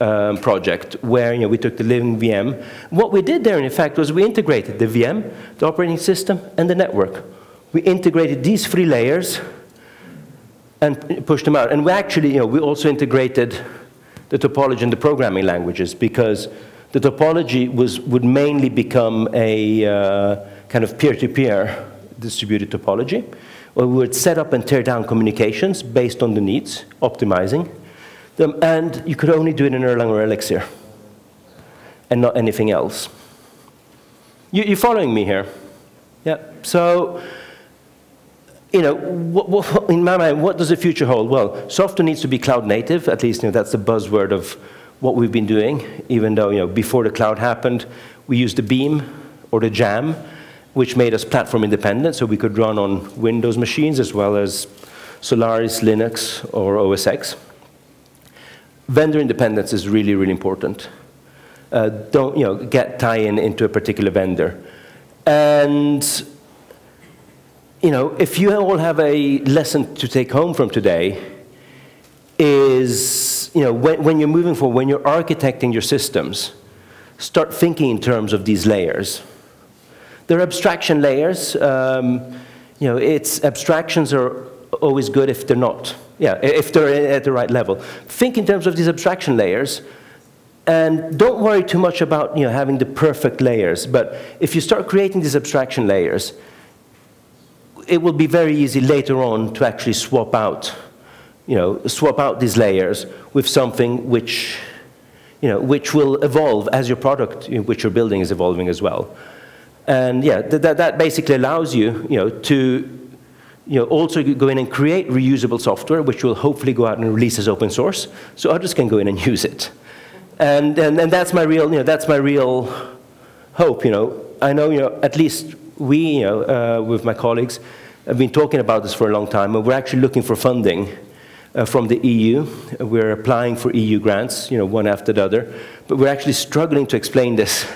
um, project, where you know, we took the living VM. What we did there, in fact, was we integrated the VM, the operating system, and the network. We integrated these three layers and pushed them out. And we actually, you know, we also integrated the topology and the programming languages because the topology was, would mainly become a uh, kind of peer-to-peer -peer distributed topology, where we would set up and tear down communications based on the needs, optimizing them, and you could only do it in Erlang or Elixir, and not anything else. You, you following me here? Yeah, so you know, what, what, in my mind, what does the future hold? Well, software needs to be cloud native. At least you know, that's the buzzword of what we've been doing. Even though you know, before the cloud happened, we used the Beam or the Jam, which made us platform independent, so we could run on Windows machines as well as Solaris, Linux, or OS X. Vendor independence is really, really important. Uh, don't you know, get tie-in into a particular vendor. And you know, if you all have a lesson to take home from today, is, you know, when, when you're moving forward, when you're architecting your systems, start thinking in terms of these layers. They're abstraction layers. Um, you know, it's abstractions are always good if they're not. Yeah, if they're at the right level. Think in terms of these abstraction layers, and don't worry too much about you know, having the perfect layers. But if you start creating these abstraction layers, it will be very easy later on to actually swap out, you know, swap out these layers with something which, you know, which will evolve as your product which you're building is evolving as well. And yeah, th that basically allows you, you know, to you know, also go in and create reusable software, which will hopefully go out and release as open source, so others can go in and use it. And, and, and that's my real, you know, that's my real hope, you know. I know, you know, at least we, you know, uh, with my colleagues, have been talking about this for a long time, and we're actually looking for funding uh, from the EU. We're applying for EU grants, you know, one after the other, but we're actually struggling to explain this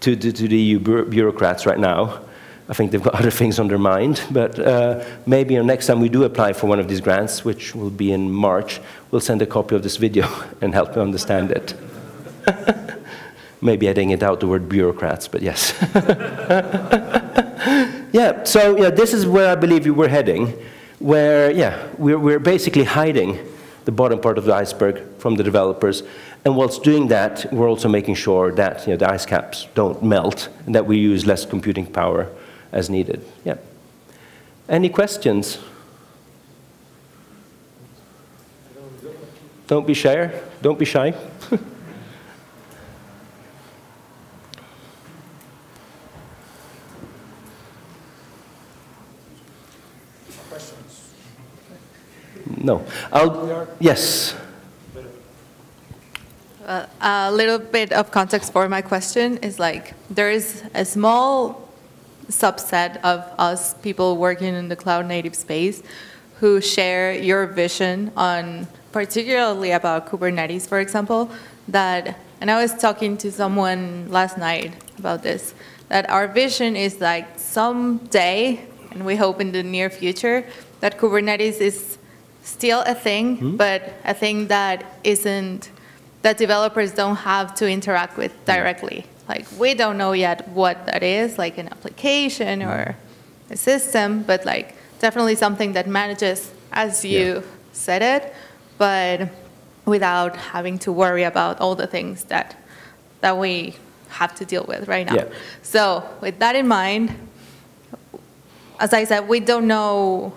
to, to, to the EU bureaucrats right now. I think they've got other things on their mind, but uh, maybe you know, next time we do apply for one of these grants, which will be in March, we'll send a copy of this video and help you understand it. maybe editing out the word bureaucrats, but yes. Yeah, so yeah, this is where I believe we're heading, where, yeah, we're, we're basically hiding the bottom part of the iceberg from the developers. And whilst doing that, we're also making sure that you know, the ice caps don't melt and that we use less computing power as needed. Yeah. Any questions? Don't be shy. Don't be shy. No. I'll, yes. Uh, a little bit of context for my question is like there is a small subset of us people working in the cloud native space who share your vision on particularly about Kubernetes, for example, that, and I was talking to someone last night about this, that our vision is like someday, and we hope in the near future, that Kubernetes is still a thing, mm-hmm. but a thing that isn't, that developers don't have to interact with directly. Like, we don't know yet what that is, like an application or a system, but like definitely something that manages as you yeah. said it, but without having to worry about all the things that, that we have to deal with right now. Yeah. So with that in mind, as I said, we don't know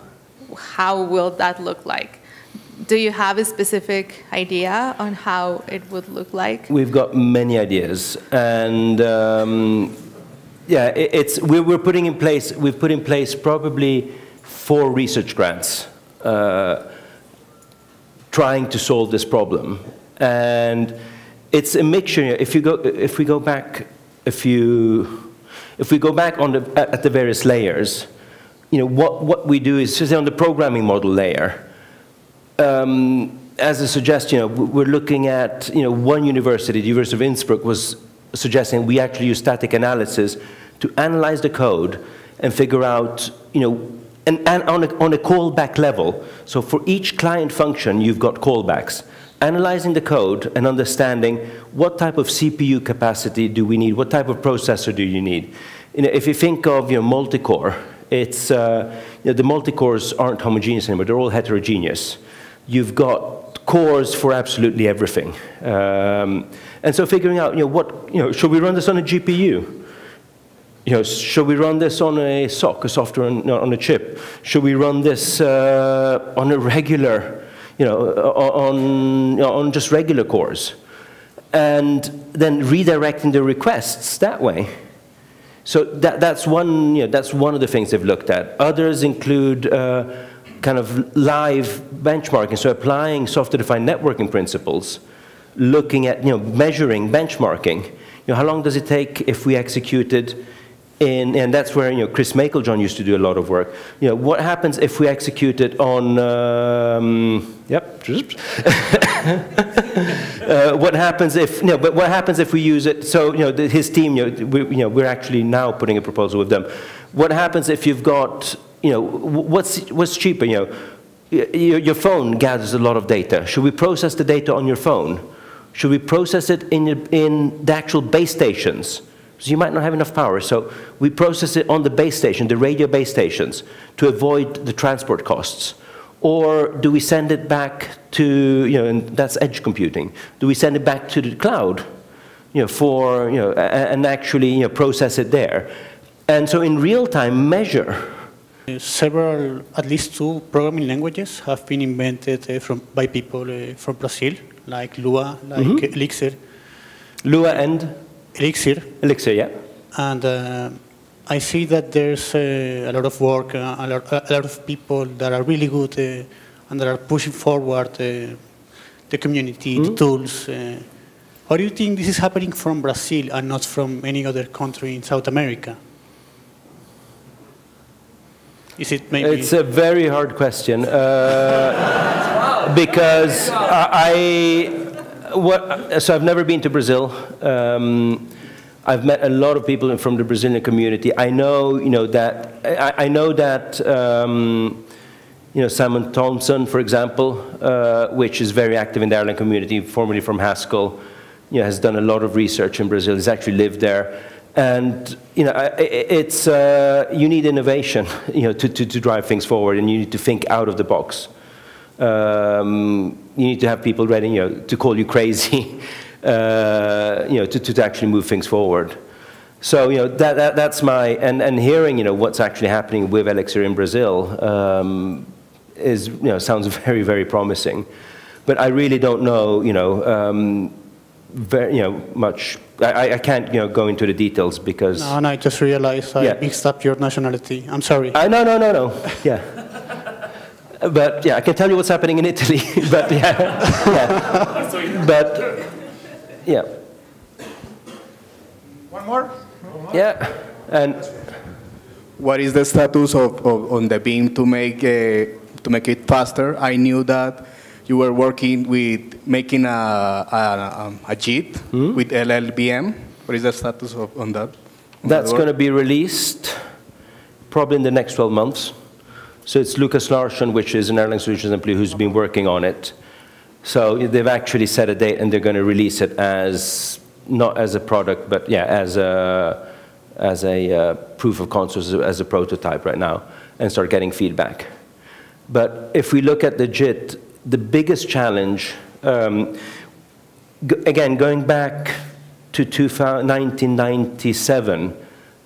how will that look like? Do you have a specific idea on how it would look like? We've got many ideas, and um, yeah, it, it's we're, we're, putting in place. We've put in place probably four research grants uh, trying to solve this problem, and it's a mixture. If you go, if we go back a few, if we go back on the at the various layers you know, what, what we do is, say on the programming model layer, um, as a suggestion, you know, we're looking at, you know, one university, the University of Innsbruck, was suggesting we actually use static analysis to analyze the code and figure out, you know, and, and on, a, on a callback level. So for each client function, you've got callbacks. Analyzing the code and understanding what type of CPU capacity do we need, what type of processor do you need. You know, if you think of you know, multi-core, it's, uh, you know, the multi-cores aren't homogeneous anymore, they're all heterogeneous. You've got cores for absolutely everything. Um, and so figuring out, you know, what, you know, should we run this on a GPU? You know, should we run this on a SoC, a software on, on a chip? Should we run this uh, on a regular, you know, on, you know, on just regular cores? And then redirecting the requests that way. So that, that's, one, you know, that's one of the things they've looked at. Others include uh, kind of live benchmarking, so applying software-defined networking principles, looking at, you know, measuring, benchmarking. You know, how long does it take if we executed in, and that's where you know, Chris Meiklejohn used to do a lot of work. You know, what happens if we execute it on, um, yep, uh, what happens if, you know, but what happens if we use it, so you know, the, his team, you know, we, you know, we're actually now putting a proposal with them. What happens if you've got, you know, what's, what's cheaper, you know, your, your phone gathers a lot of data. Should we process the data on your phone? Should we process it in, in the actual base stations? So you might not have enough power. So we process it on the base station, the radio base stations, to avoid the transport costs. Or do we send it back to, you know, and that's edge computing. Do we send it back to the cloud, you know, for, you know, and actually, you know, process it there? And so in real time, measure. Several, at least two programming languages have been invented uh, from, by people uh, from Brazil, like Lua, like mm -hmm. Elixir. Lua and? Elixir. Elixir, yeah. And uh, I see that there's uh, a lot of work, uh, a, lot, a, lot, of people that are really good uh, and that are pushing forward uh, the community, mm -hmm. the tools. Uh, Why do you think this is happening from Brazil and not from any other country in South America? Is it maybe? It's a very hard question uh, because I, what, so I've never been to Brazil. Um, I've met a lot of people from the Brazilian community. I know, you know that I, I know that um, you know Simon Thompson, for example, uh, which is very active in the Erlang community, formerly from Haskell, you know, has done a lot of research in Brazil. He's actually lived there. And you know, it's, uh, you need innovation you know, to, to, to, drive things forward, and you need to think out of the box. Um, you need to have people ready you know, to call you crazy, uh, you know, to, to actually move things forward. So you know, that, that, that's my, and, and hearing you know, what's actually happening with Elixir in Brazil um, is, you know, sounds very, very promising. But I really don't know, you know, um, very, you know, much. I, I can't, you know, go into the details because. No, no, I just realized I yeah. mixed up your nationality. I'm sorry. Uh, no, no, no, no. Yeah. but yeah, I can tell you what's happening in Italy. but yeah, yeah. but yeah. One more. Yeah, and. What is the status of, of on the beam to make uh, to make it faster? I knew that you were working with making a, a, a JIT mm-hmm. with LLVM. What is the status of, on that? On That's going to be released probably in the next 12 months. So it's Lukas Larsson, which is an Erlang Solutions employee who's been working on it. So they've actually set a date and they're going to release it as, not as a product, but yeah, as a, as a uh, proof of concept, as a prototype right now, and start getting feedback. But if we look at the JIT, the biggest challenge, um, again, going back to 1997,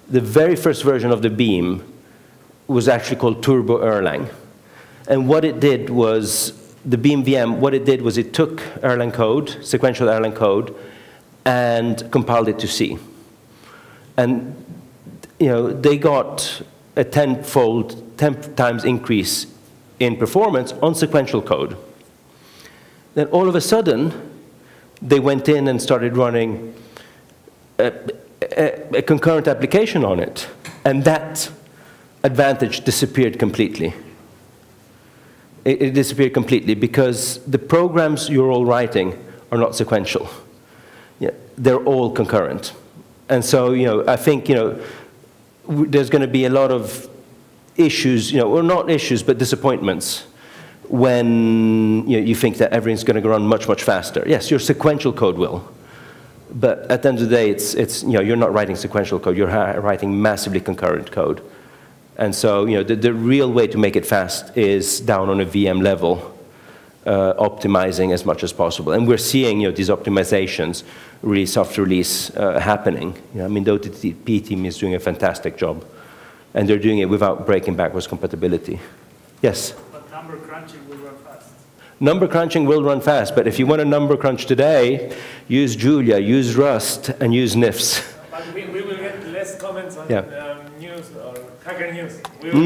the very first version of the Beam was actually called Turbo Erlang. And what it did was, the Beam VM, what it did was it took Erlang code, sequential Erlang code, and compiled it to C. And you know, they got a tenfold, 10 times increase in performance on sequential code. Then all of a sudden, they went in and started running a, a, a concurrent application on it. And that advantage disappeared completely. It, it, disappeared completely because the programs you're all writing are not sequential. Yeah, they're all concurrent. And so, you know, I think, you know, there's going to be a lot of issues, you know, or not issues, but disappointments when you, know, you think that everything's going to run much, much faster. Yes, your sequential code will. But at the end of the day, it's, it's, you know, you're not writing sequential code, you're writing massively concurrent code. And so you know, the, the real way to make it fast is down on a VM level, uh, optimizing as much as possible. And we're seeing you know, these optimizations, release after release, uh, happening. You know, I mean, the OTP team is doing a fantastic job. And they're doing it without breaking backwards compatibility. Yes? But number crunching will run fast. Number crunching will run fast, but if you want a number crunch today, use Julia, use Rust, and use NIFS. But we, we will get less comments on yeah. News or hacker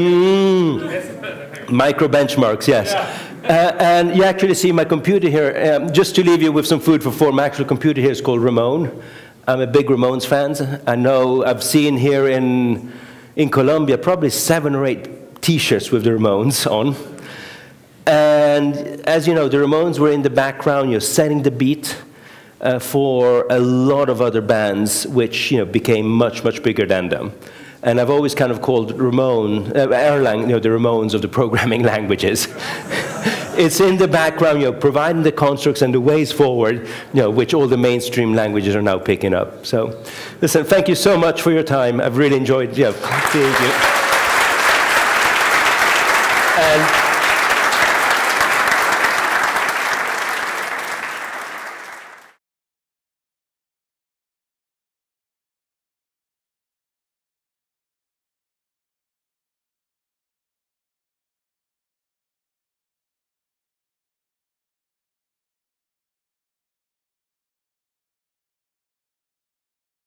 news. Mm. Micro benchmarks, yes. Yeah. Uh, and you actually see my computer here. Um, just to leave you with some food for thought, my actual computer here is called Ramon. I'm a big Ramones fan. I know I've seen here in, in Colombia probably seven or eight T-shirts with the Ramones on. And as you know, the Ramones were in the background, you're setting the beat uh, for a lot of other bands, which you know became much, much bigger than them. And I've always kind of called Ramon, uh, Erlang, you know, the Ramones of the programming languages. it's in the background, you know, providing the constructs and the ways forward, you know, which all the mainstream languages are now picking up. So, listen, thank you so much for your time. I've really enjoyed, you seeing you.